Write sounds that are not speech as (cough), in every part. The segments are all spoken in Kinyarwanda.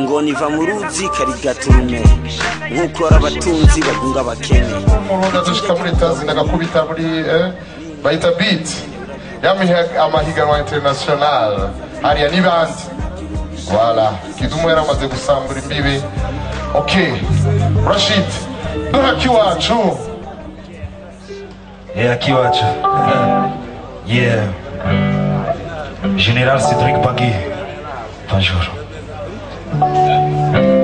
ngo iva mu ruzi karigaturume nk'uko hari abatunzi bagunga abakene. Umuntu muri tazi eh, amahiganwa interinasiyonari hariya n'ibandi wala kidumu yaramaze gusambura imbibi. Oke rashidi duhake iwacu yeah akiwacu (laughs) yeah. General cedric bagui bonjour. Thank you.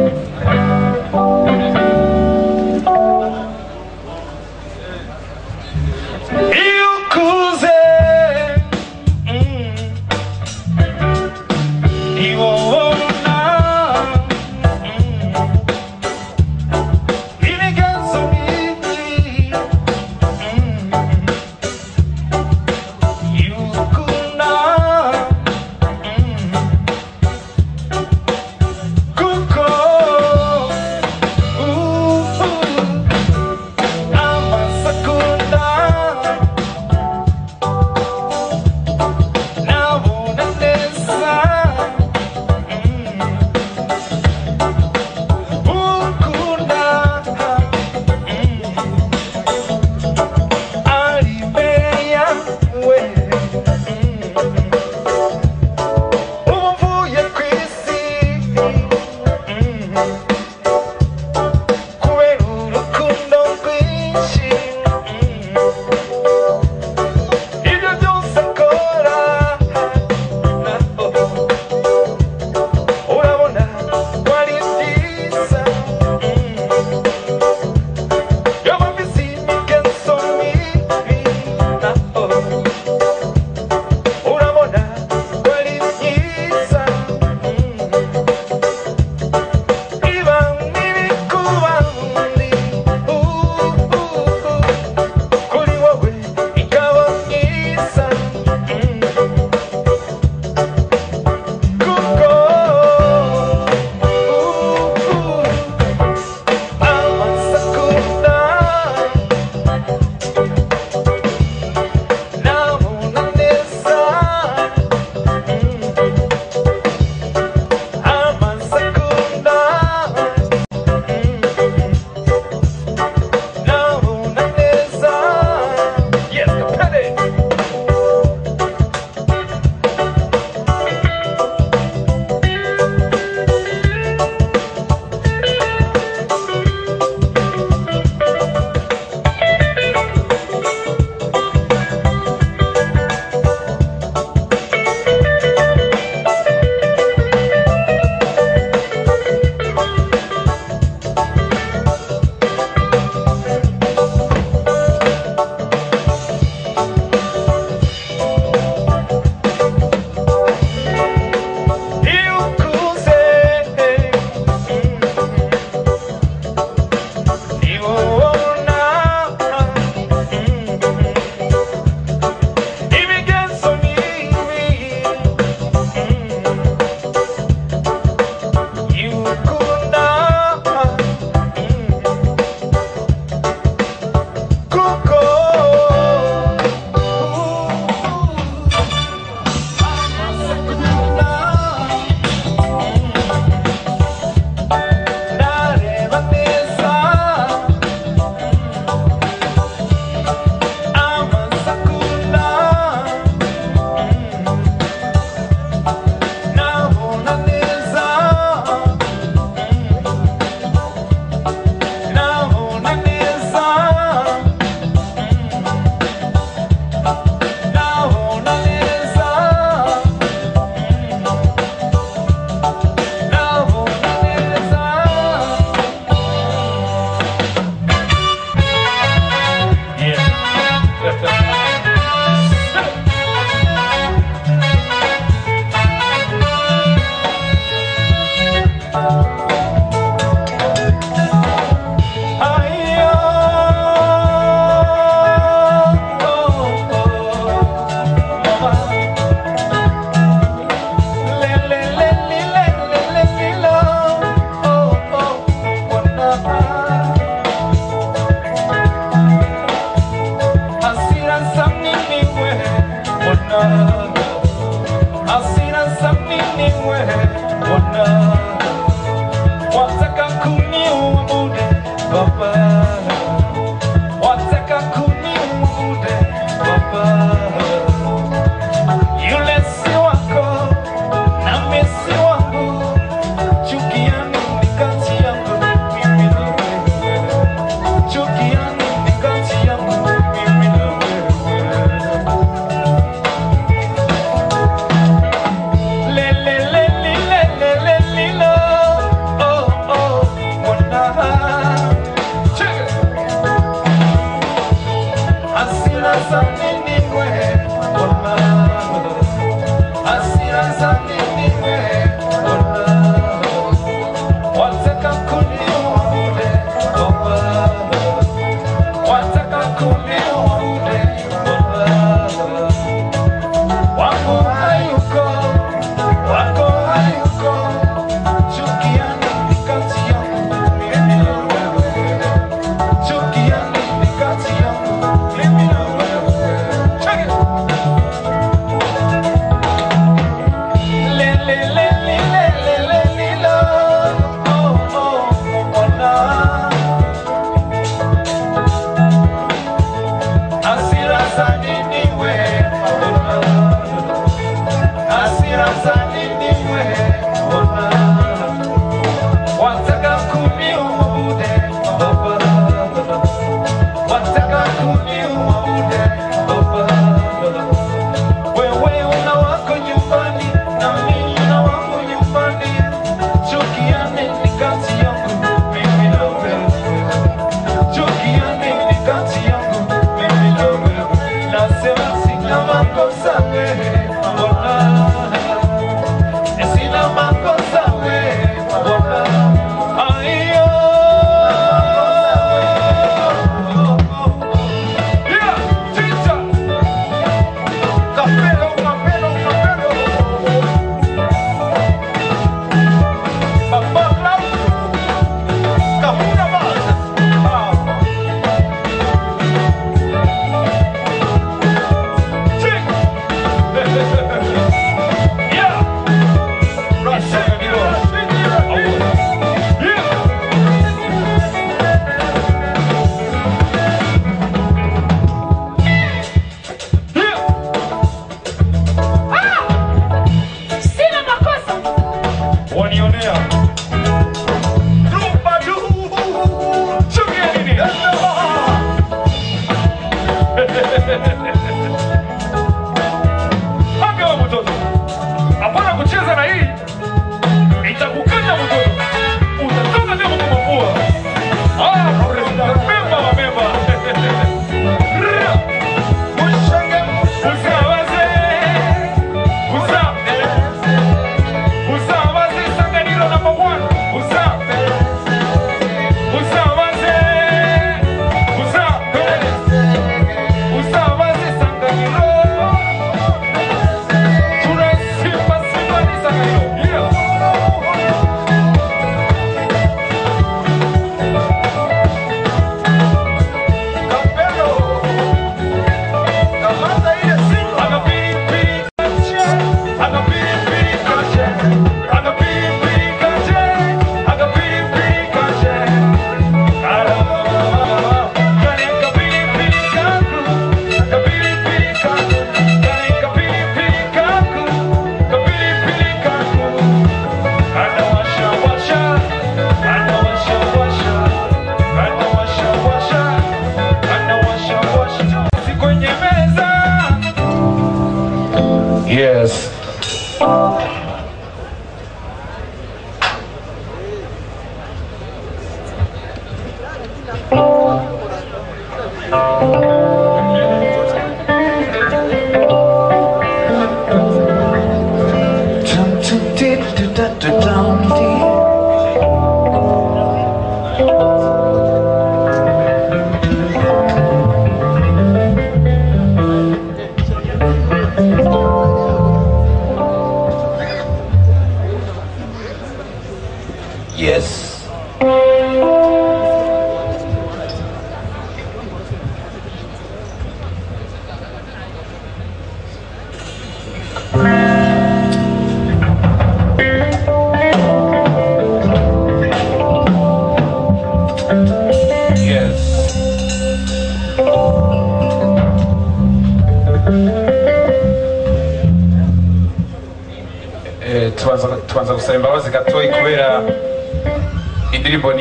Come on,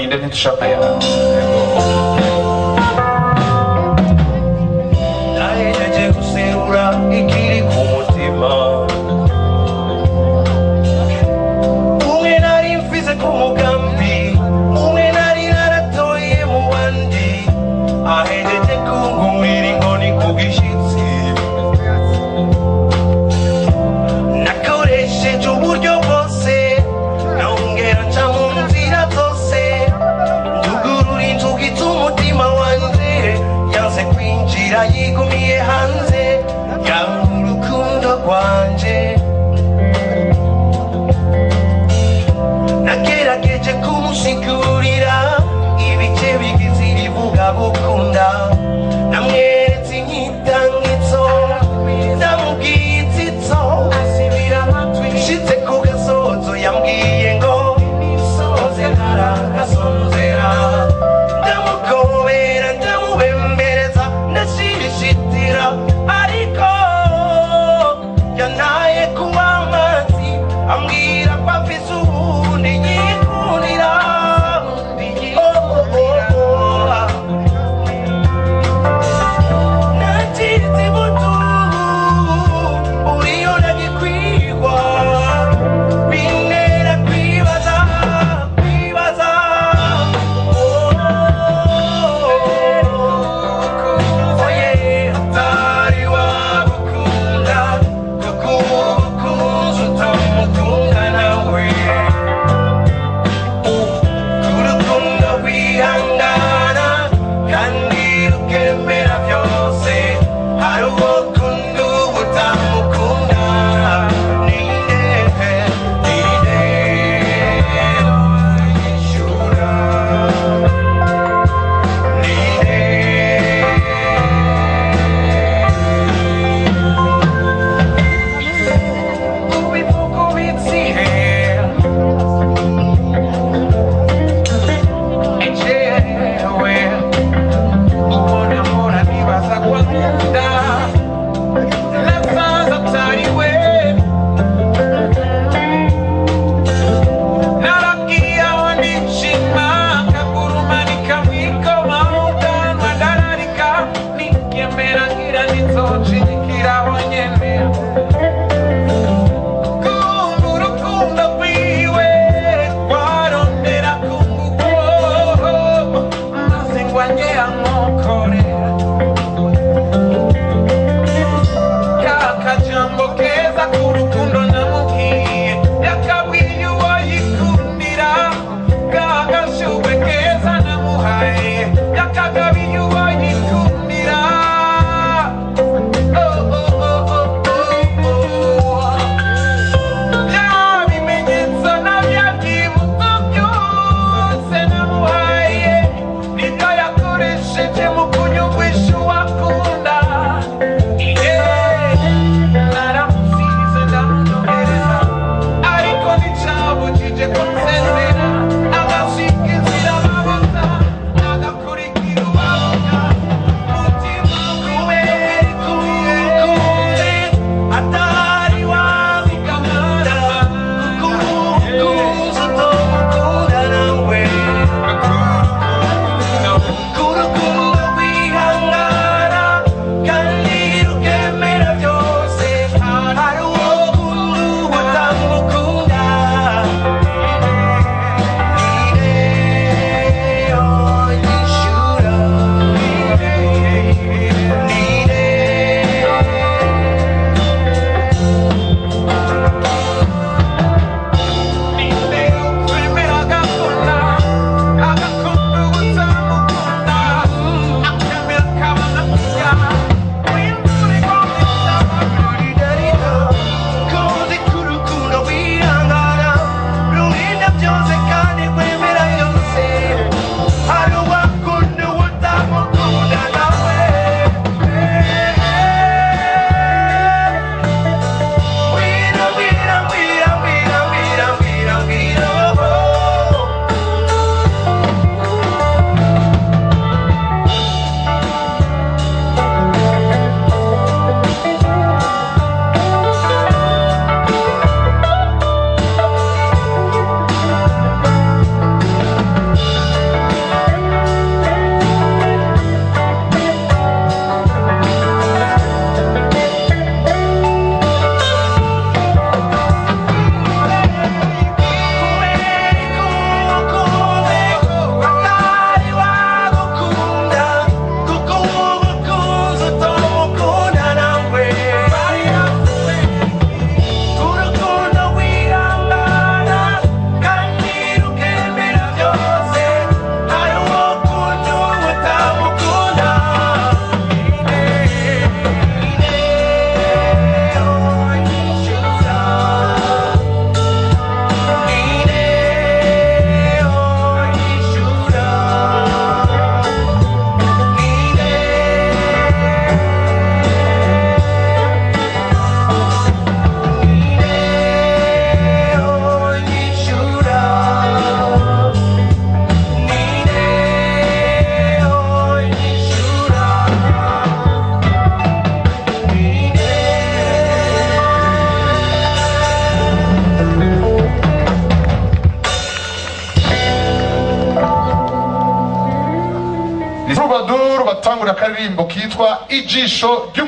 you didn't shut me up. conmigo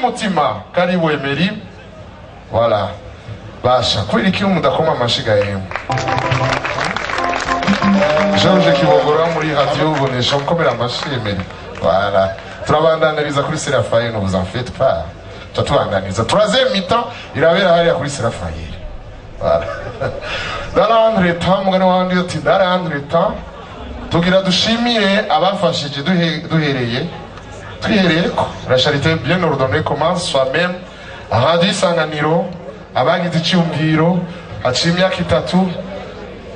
kotima kari wemeri. Voilà. Basha kweli kiumda koma mashiga yemu George Kibogora muri Radio a mukomera amashyi voilà. Turabandaniriza kuri Serafayeli nous en faites pas. Tatuanganiza troisième mi-temps irabera hariya kuri Serafayeli voilà. (laughs) Ndarandreta mugana wanjye ati ndarandreta tugira dushimire abafashije duhereye. Duhereye ko la charité bien ordonnée commence soi-même radio isanganiro abagize icyumviro haciye imyaka itatu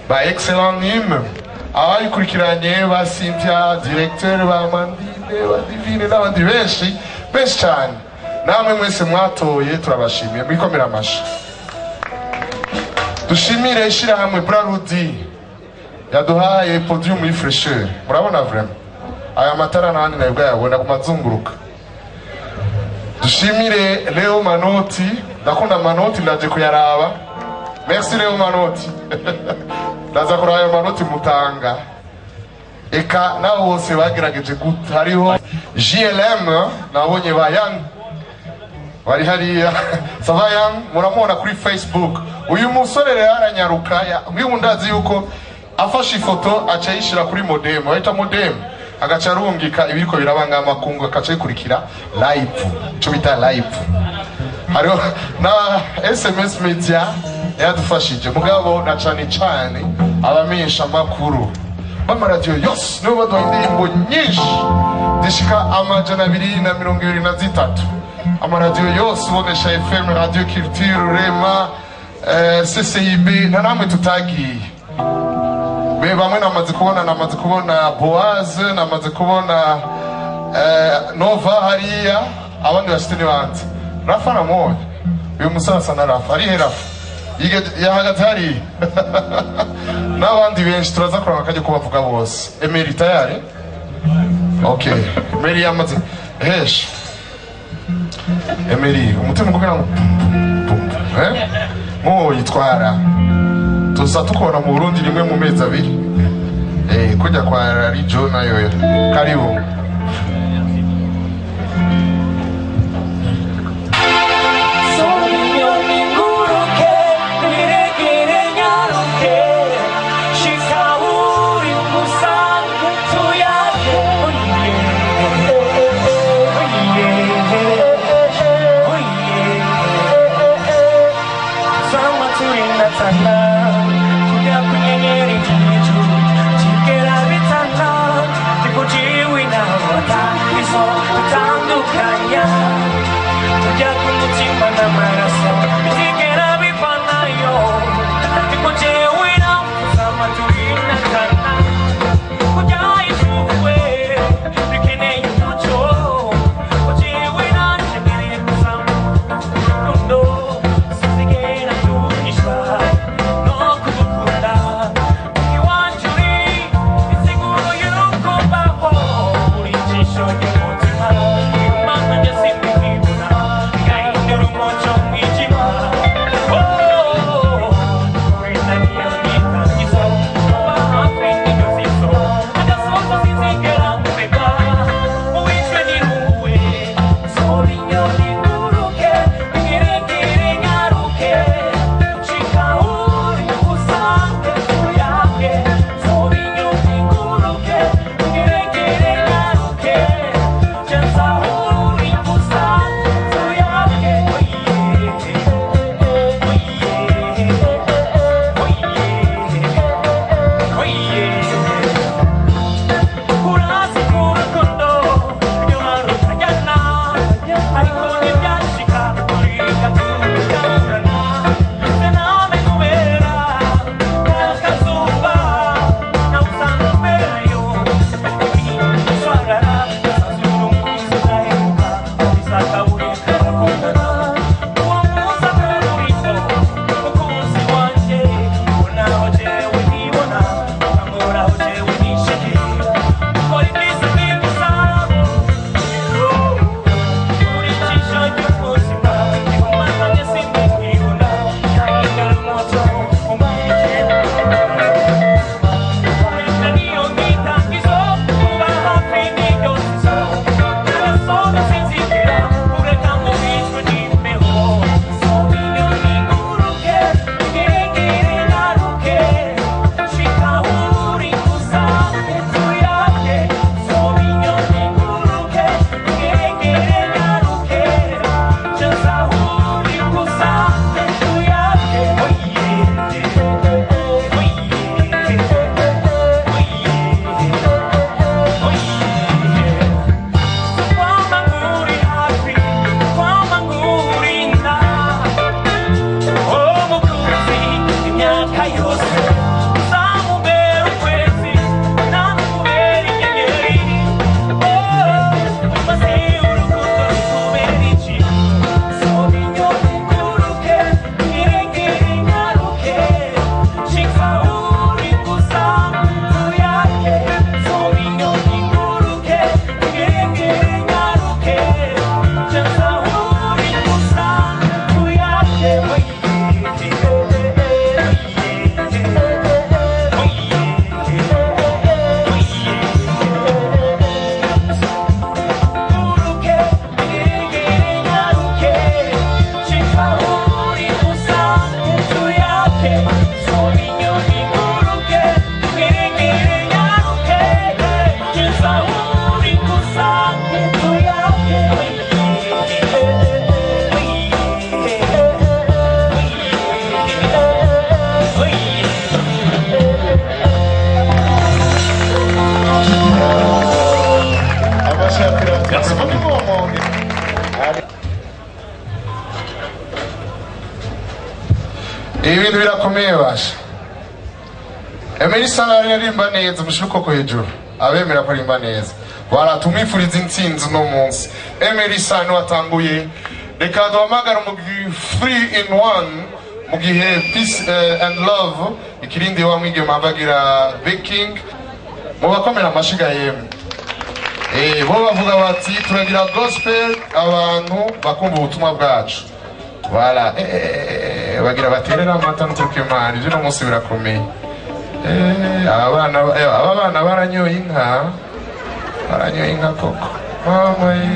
ba excellent nime abayikurikiranye ba cynthia directeur ba mandine ba divine n'abandi benshi benshi cyane. Namwe mwese mwatoye turabashimiye. Mwikomera amashyi dushimire ishyirahamwe brarudi yaduhaye podium y'ifuresheri murabona vrema aya matara nahandi na yo bwayabona ku mazunguruka dushimire leo manoti. Ndakunda manoti ndaje kuyaraba. Merci leo manoti. (laughs) Ndaza kuraba ayo manoti mutanga. Eka nabo bose bagerageje guta hariho jlm nabonye ba yang bari hariya. (laughs) Savayan muramubona kuri facebook. Uyu musore rero aranyaruka. Ya- nk'iyo yuko afashe ifoto aca ayishyira kuri modemu bahita modemu agaca arungika ibiriko biraba ng'amakungu agaca ayikurikira live. Icyo bita live. Hariho na sms media yadufashije. Mugabo na cane cane abamenyesha amakuru. B'amaradiyo yose. Nibo baduha indirimbo nyinshi. Zishika amajana abiri na mirongo ibiri na zitatu. Amaradiyo yose ubonesha fm radio culture rema eh, ccib nta namwe tutagiye. Be bamwe namaze kubona namaze kubona boaze namaze kubona eh, nova hariya abandi bashite ni bande rafa namuone uyu musasa na rafa. Arihe rafa? Yahagaze hariya (laughs) n'abandi benshi turaza kuranga akajya kubavuga bose. Emeri tayari okay emeri yamaze. Hesha emeri umutima ukubwira ngo eh? Tuza tukubona mu burundi rimwe mu mezi abiri. Eh, kujya kwa rarijo na yo karibu. Emerisa nawe aririmba neza mushyire ukuboko hejuru. Abemera ko arimba neza. Baratumwifuriza intsinzi uno munsi. Emerisa ni we watanguye. Reka duhamagara mu gihe free in one mu gihe peace eh, and love ikirindi wa mwigema bagira baking mu bakomera amashiga yemwe. Eh, bo bavuga bati turagira gospel abantu bakumva ubutumwa bwacu. Eh, bagira baterera amata ntutuke mari ibyo uno munsi birakomeye. Bana eh, aba bana baranyoye inka baranyoye inka koko. Mama ye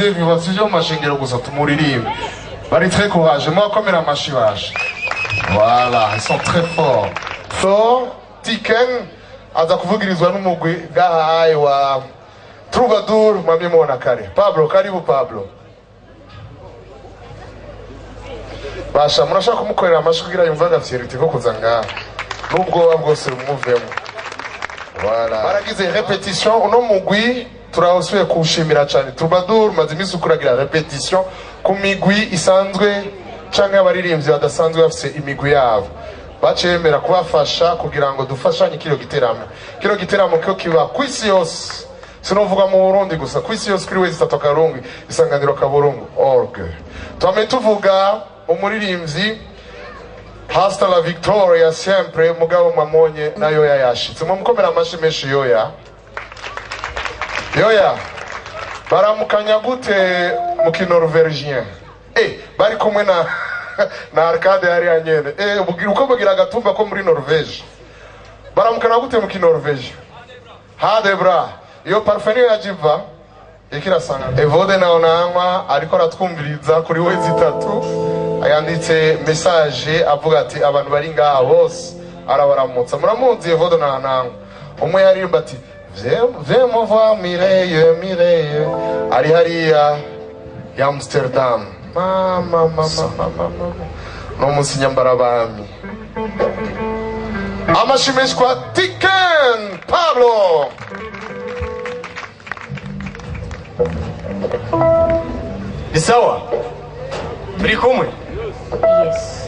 mise viva sivyo mu très voilà ils sont très forts. So tiken aza n'umugwi gahaye wa. Troubadour mwamye mubona kare pablo karibu pablo. Basha murashaka kumukorera kugira ko Voilà. baragize uno mugwi turasubiye kuwushimira cyane. Troubadour maze iminsi ukuragira repetition ku migwi isanzwe canke abaririmbyi badasanzwe bafise imigwi yabo. Baciye bemera kubafasha kugira ngo dufashanye kino giteramo. Kino giteramo kio kiba ku isi yose. Sinovuga mu burundi gusa. Ku isi yose kuri wese itatu akarungu isanganiro kaburungu org. Twame tuvuga umuririmbyi hasta la victoria sempre mugabo mwamonye na yoya yashitse. Mumukomera amashi menshi yoya. Yoya baramukanya gute mu kinorvegien? Eh bari kumwe na (laughs) na arcade hariya nyene. Eh bugira uko bugira agatumba ko muri norvege baramukana gute mu kinorvege hadebra iyo parufe niyo yajiva ikirasanga evode nawe nanywa ariko aratwumviriza kuri we zitatu yanditse mesaje avuga ati abantu bari ngaha bose. Arabaramutsa. Muramuzi evode nanywa umwe yaririmba ati Viens me voir Mireille, Mireille Amsterdam. Mama, mama, mama, mama No munsi nyambara Tiken Pablo. Isawa Muri Yes.